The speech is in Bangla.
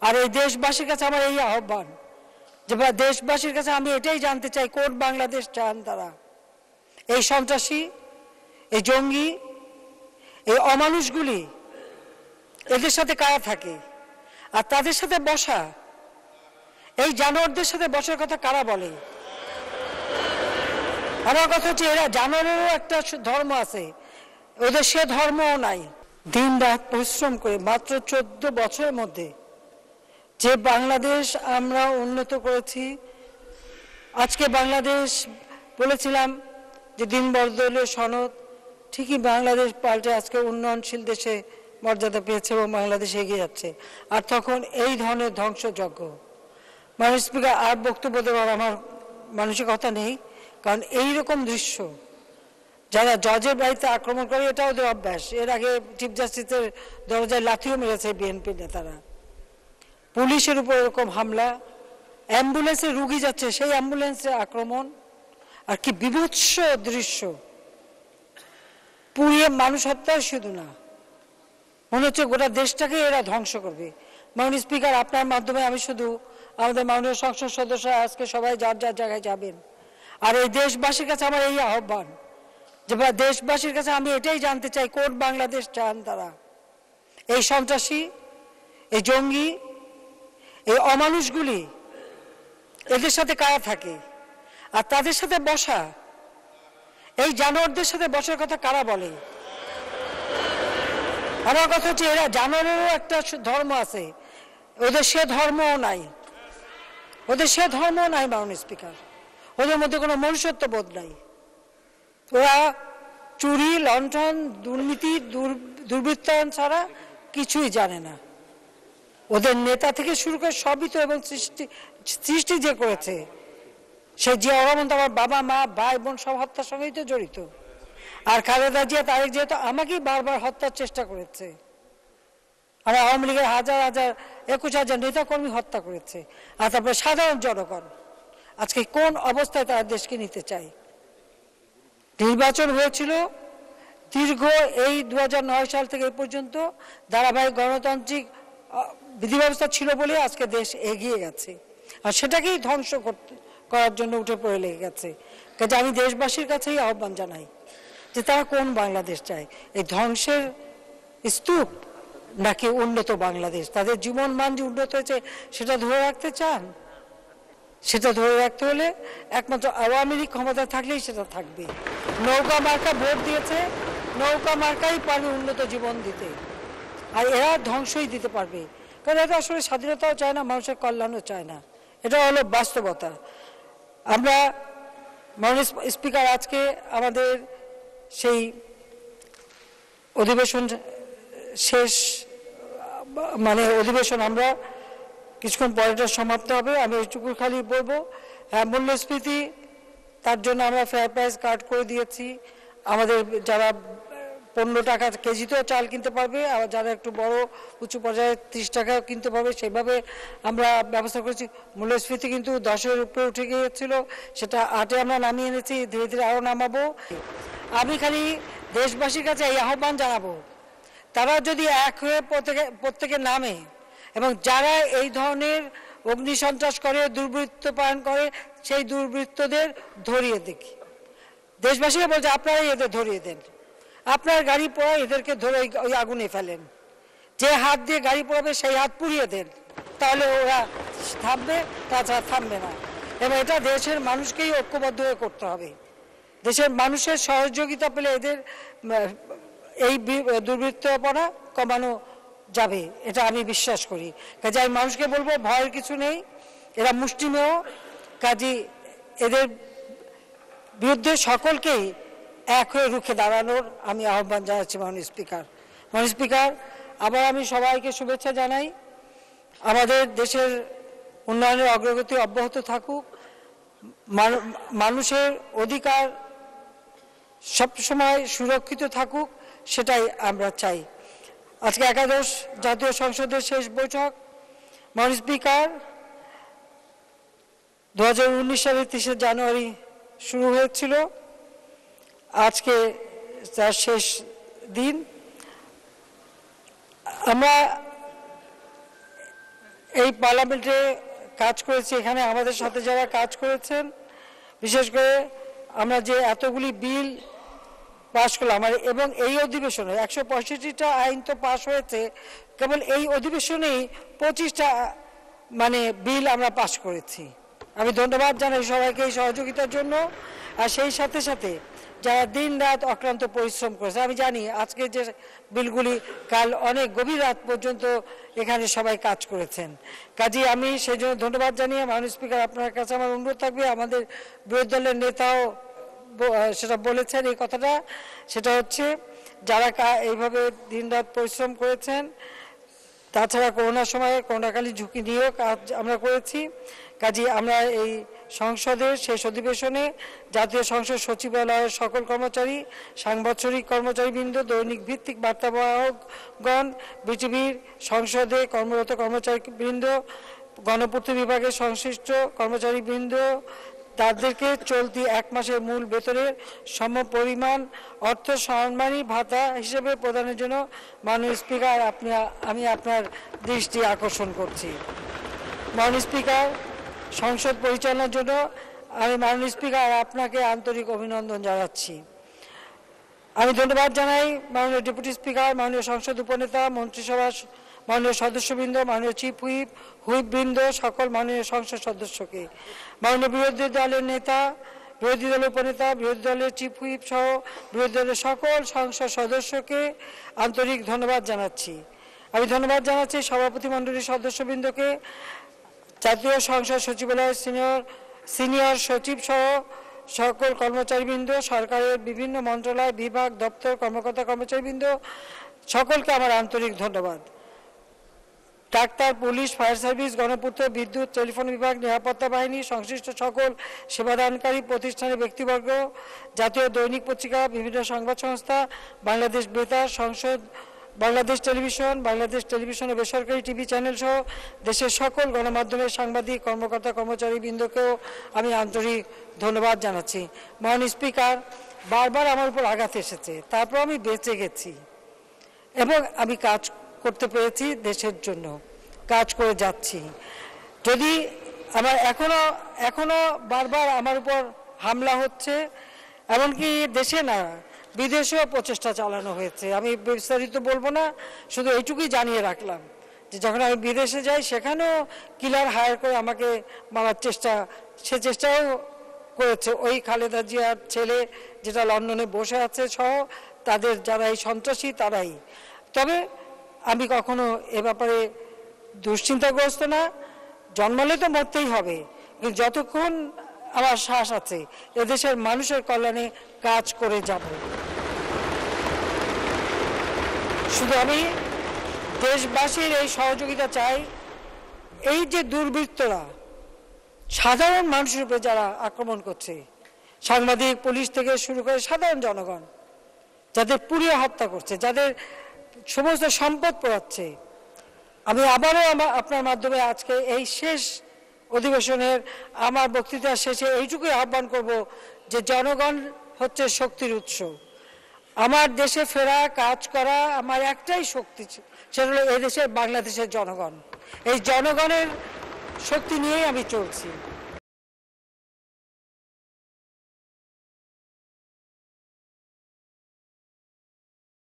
আর এই দেশবাসীর কাছে আমার এই আহ্বান যে দেশবাসীর কাছে আমি এটাই জানতে চাই, কোন বাংলাদেশ চান তারা? এই সন্ত্রাসী, এই জঙ্গি, এই অমানুষগুলি এদের সাথে কারা থাকে? আর তাদের সাথে বসা, এই জানোয়ারদের সাথে বসার কথা কারা বলে? আমার কথা হচ্ছে এরা জানোয়ারেরও একটা ধর্ম আছে, ওদের সে ধর্মও নাই। দিন রাত পরিশ্রম করে মাত্র চোদ্দ বছরের মধ্যে যে বাংলাদেশ আমরা উন্নত করেছি, আজকে বাংলাদেশ বলেছিলাম যে দিন বদলের সনদ, ঠিকই বাংলাদেশ পাল্টে আজকে উন্নয়নশীল দেশে মর্যাদা পেয়েছে এবং বাংলাদেশ এগিয়ে যাচ্ছে। আর তখন এই ধরনের ধ্বংসযজ্ঞ। মানুষ স্পিকার, আর বক্তব্য দেওয়ার আমার মানসিকতা নেই, কারণ এই রকম দৃশ্য, যারা জজের বাড়িতে আক্রমণ করে এটা ওদের অভ্যাস। এর আগে চিফ জাস্টিসের দরজায় লাথিও মেরেছে বিএনপি নেতারা। পুলিশের উপর এরকম হামলা, অ্যাম্বুলেন্সে রুগী যাচ্ছে, সেই অ্যাম্বুলেন্সে আক্রমণ, আর কি বিভৎস দৃশ্য। পুড়িয়ে মানুষ হত্যা শুধু না, মনে হচ্ছে গোটা দেশটাকে এরা ধ্বংস করবে। মাননীয় স্পিকার, আপনার মাধ্যমে আমি শুধু আমাদের মাননীয় সংসদ সদস্যরা আজকে সবাই যার যার জায়গায় যাবেন। আর এই দেশবাসীর কাছে আমার এই আহ্বান যে দেশবাসীর কাছে আমি এটাই জানতে চাই, কোন বাংলাদেশ চান তারা? এই সন্ত্রাসী, এই জঙ্গি এই অমানুষগুলি এদের সাথে কারা থাকে? আর তাদের সাথে বসা? এই জানোয়ারদের সাথে বসার কথা কারা বলে? আমার কথা হচ্ছে এরা জানোয়ারেরও একটা ধর্ম আছে। ওদের সে ধর্মও নাই। ওদের সে ধর্মও নাই মাননীয় স্পিকার। ওদের মধ্যে কোনো মনুষ্যত্ব বোধ নাই। ওরা চুরি, লণ্ঠন, দুর্নীতি, দুর- দুর্বৃত্তায়ন ছাড়া কিছুই জানে না। ওদের নেতা থেকে শুরু করে সবই তো এবং সৃষ্টি সৃষ্টি যে করেছে। সে জিয়া রহমান তো আমার বাবা, মা, ভাই, বোন সব হত্যার সঙ্গেই তো জড়িত। আর খালেদা জিয়া, তারেক যেহেতু আমাকেই বারবার হত্যার চেষ্টা করেছে। আর আওয়ামী লীগের হাজার হাজার, একুশ হাজার নেতাকর্মী হত্যা করেছে। আর তারপরে সাধারণ জনগণ, আজকে কোন অবস্থায় তারা দেশকে নিতে চায়? নির্বাচন হয়েছিল দীর্ঘ এই দু হাজার নয় সাল থেকে এই পর্যন্ত ধারাবাহিক গণতান্ত্রিক বিধি ব্যবস্থা ছিল বলে আজকে দেশ এগিয়ে গেছে। আর সেটাকেই ধ্বংস করতে, করার জন্য উঠে পড়ে লেগে গেছে। কাজে আমি দেশবাসীর কাছেই আহ্বান জানাই যে তারা কোন বাংলাদেশ চায়, এই ধ্বংসের স্তূপ নাকি উন্নত বাংলাদেশ? তাদের জীবন মান যে উন্নত হয়েছে, সেটা ধরে রাখতে চান? সেটা ধরে রাখতে হলে একমাত্র আওয়ামী লীগ ক্ষমতা থাকলেই সেটা থাকবে। নৌকা মার্কা ভোট দিয়েছে, নৌকা মার্কাই পারবে উন্নত জীবন দিতে। আর এরা ধ্বংসই দিতে পারবে। কারণ এটা আসলে স্বাধীনতাও চায় না, মানুষের কল্যাণও চায় না। এটা হলো বাস্তবতা। আমরা মাননীয় স্পিকার, আজকে আমাদের সেই অধিবেশন শেষ মানে অধিবেশন আমরা কিছুক্ষণ পরেটা সমাপ্ত হবে, আমি এইটুকু খালি বলব। হ্যাঁ মূল্যস্ফীতি, তার জন্য আমরা ফেয়ার প্রাইস কার্ড করে দিয়েছি। আমাদের যারা পনেরো টাকা কেজিতেও চাল কিনতে পারবে, আর যারা একটু বড়, উঁচু পর্যায়ে ত্রিশ টাকা কিনতে পারবে সেভাবে আমরা ব্যবস্থা করেছি। মূল্যস্ফীতি কিন্তু দশের উপরে উঠে গিয়েছিল, সেটা আটে আমরা নামিয়ে এনেছি, ধীরে ধীরে আরও নামাবো। আমি খালি দেশবাসীর কাছে এই আহ্বান জানাব, তারা যদি এক হয়ে প্রত্যেকে প্রত্যেকের নামে, এবং যারা এই ধরনের অগ্নিসন্ত্রাস করে, দুর্বৃত্ত পালন করে, সেই দুর্বৃত্তদের ধরিয়ে দেখি দেশবাসীরা বলছে, আপনারাই এদের ধরিয়ে দেন। আপনার গাড়ি পোড়া এদেরকে ধরে ওই আগুনে ফেলেন। যে হাত দিয়ে গাড়ি পোড়াবে সেই হাত পুড়িয়ে দেন। তাহলে ওরা থামবে, তাছাড়া থামবে না। এবং এটা দেশের মানুষকেই ঐক্যবদ্ধ হয়ে করতে হবে। দেশের মানুষের সহযোগিতা পেলে এদের এই দুর্বৃত্তপনা কমানো যাবে, এটা আমি বিশ্বাস করি। কাজে আমি মানুষকে বলব, ভয়ের কিছু নেই। এরা মুষ্টিমেয়। কাজী এদের বিরুদ্ধে সকলকেই এক হয়ে রুখে দাঁড়ানোর আমি আহ্বান জানাচ্ছি মাননীয় স্পিকার। মাননীয় স্পিকার, আবার আমি সবাইকে শুভেচ্ছা জানাই। আমাদের দেশের উন্নয়নের অগ্রগতি অব্যাহত থাকুক। মানুষের অধিকার সবসময় সুরক্ষিত থাকুক, সেটাই আমরা চাই। আজকে একাদশ জাতীয় সংসদের শেষ বৈঠক। মাননীয় স্পিকার, দু হাজার উনিশ সালের তিরিশে জানুয়ারি শুরু হয়েছিল। আজকে তার শেষ দিন। আমরা এই পার্লামেন্টে কাজ করেছি, এখানে আমাদের সাথে যারা কাজ করেছেন, বিশেষ করে আমরা যে এতগুলি বিল পাশ করলাম আর এবং এই অধিবেশনে একশো পঁয়ষট্টিটা আইন তো পাশ হয়েছে, কেবল এই অধিবেশনেই পঁচিশটা মানে বিল আমরা পাশ করেছি। আমি ধন্যবাদ জানাই সবাইকে এই সহযোগিতার জন্য, আর সেই সাথে সাথে যারা দিন রাত অক্লান্ত পরিশ্রম করেছে, আমি জানি আজকে যে বিলগুলি কাল অনেক গভীর রাত পর্যন্ত এখানে সবাই কাজ করেছেন। কাজে আমি সেই জন্য ধন্যবাদ জানিয়ে মাননীয় স্পিকার আপনার কাছে আমার অনুরোধ থাকবে। আমাদের বিরোধী দলের নেতাও সেটা বলেছেন এই কথাটা। সেটা হচ্ছে, যারা এইভাবে দিনরাত পরিশ্রম করেছেন, তাছাড়া করোনার সময়, করোনাকালীন ঝুঁকি নিয়েও কাজ আমরা করেছি। কাজে আমরা এই সংসদের শেষ অধিবেশনে জাতীয় সংসদ সচিবালয়ের সকল কর্মচারী, সাংবৎসরিক কর্মচারীবৃন্দ, দৈনিক ভিত্তিক বার্তাবাহকগণ বিটিভির সংসদে কর্মরত কর্মচারীবৃন্দ, গণপূর্ত বিভাগের সংশ্লিষ্ট কর্মচারীবৃন্দ, তাদেরকে চলতি এক মাসের মূল বেতনের সম পরিমাণ অর্থ সম্মানী ভাতা হিসেবে প্রদানের জন্য মাননীয় স্পিকার, আপনি, আমি আপনার দৃষ্টি আকর্ষণ করছি। মাননীয় স্পিকার সংসদ পরিচালনার জন্য আমি মাননীয় স্পিকার আপনাকে আন্তরিক অভিনন্দন জানাচ্ছি। আমি ধন্যবাদ জানাই মাননীয় ডেপুটি স্পিকার, মাননীয় সংসদ উপনেতা, মন্ত্রিসভার মাননীয় সদস্যবৃন্দ, মাননীয় চিফ হুইপ, হুইপবৃন্দ, সকল মাননীয় সংসদ সদস্যকে। মাননীয় বিরোধী দলের নেতা, বিরোধী দলের উপনেতা, বিরোধী দলের চিফ হুইপ সহ বিরোধী দলের সকল সংসদ সদস্যকে আন্তরিক ধন্যবাদ জানাচ্ছি। আমি ধন্যবাদ জানাচ্ছি সভাপতি মণ্ডলীর সদস্যবৃন্দকে। জাতীয় সংসদ সচিবালয়ের সিনিয়র সিনিয়র সচিব সহ সকল কর্মচারীবৃন্দ, সরকারের বিভিন্ন মন্ত্রণালয়, বিভাগ, দপ্তর, কর্মকর্তা, কর্মচারীবৃন্দ, সকলকে আমার আন্তরিক ধন্যবাদ। ডাক্তার, পুলিশ, ফায়ার সার্ভিস গণপূর্ত বিদ্যুৎ, টেলিফোন বিভাগ, নিরাপত্তা বাহিনী, সংশ্লিষ্ট সকল সেবাদানকারী প্রতিষ্ঠানের ব্যক্তিবর্গ, জাতীয় দৈনিক পত্রিকা, বিভিন্ন সংবাদ সংস্থা, বাংলাদেশ বেতার, সংসদ বাংলাদেশ টেলিভিশন, বাংলাদেশ টেলিভিশনের বেসরকারি টিভি চ্যানেল সহ দেশের সকল গণমাধ্যমের সাংবাদিক, কর্মকর্তা, কর্মচারী বৃন্দকেও আমি আন্তরিক ধন্যবাদ জানাচ্ছি। মহান স্পিকার, বারবার আমার উপর আঘাত এসেছে, তারপর আমি বেঁচে গেছি এবং আমি কাজ করতে পেরেছি দেশের জন্য, কাজ করে যাচ্ছি। যদি আমার এখনও এখনও বারবার আমার উপর হামলা হচ্ছে, এমনকি দেশে না বিদেশেও প্রচেষ্টা চালানো হয়েছে। আমি বিস্তারিত বলব না, শুধু এইটুকুই জানিয়ে রাখলাম যে যখন আমি বিদেশে যাই, সেখানেও কিলার হায়ার করে আমাকে মারার চেষ্টা, সে চেষ্টাও করেছে। ওই খালেদা জিয়ার ছেলে যেটা লন্ডনে বসে আছে সহ তাদের যারা এই সন্ত্রাসী তারাই। তবে আমি কখনো এ ব্যাপারে দুশ্চিন্তাগ্রস্ত না। জন্মালে তো মরতেই হবে, কিন্তু যতক্ষণ আমার শ্বাস আছে, এদেশের মানুষের কল্যাণে কাজ করে যাব। শুধু আমি দেশবাসীর এই সহযোগিতা চাই। এই যে দুর্বৃত্তরা, সাধারণ মানুষের উপরে যারা আক্রমণ করছে, সাংবাদিক, পুলিশ থেকে শুরু করে সাধারণ জনগণ, যাদের পুড়িয়ে হত্যা করছে, যাদের সমস্ত সম্পদ পোড়াচ্ছে। আমি আবারও আমার আপনার মাধ্যমে আজকে এই শেষ অধিবেশনের আমার বক্তৃতার শেষে এইটুকুই আহ্বান করব যে জনগণ হচ্ছে শক্তির উৎস। আমার দেশে ফেরা, কাজ করা আমার একটাই শক্তি সেটা হলো এদেশের বাংলাদেশের জনগণ। এই জনগণের শক্তি নিয়েই আমি চলছি।